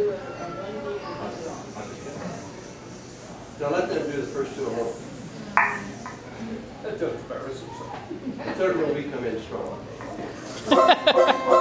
do a, a one meeting. Now let them do the first two alone. That doesn't embarrass themselves. The third one, we come in strong.